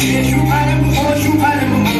Yes, you fight him, boy, you fight me?